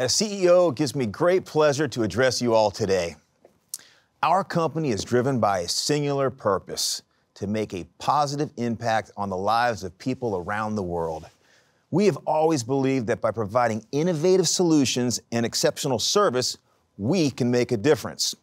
As CEO, it gives me great pleasure to address you all today. Our company is driven by a singular purpose to make a positive impact on the lives of people around the world. We have always believed that by providing innovative solutions and exceptional service, we can make a difference.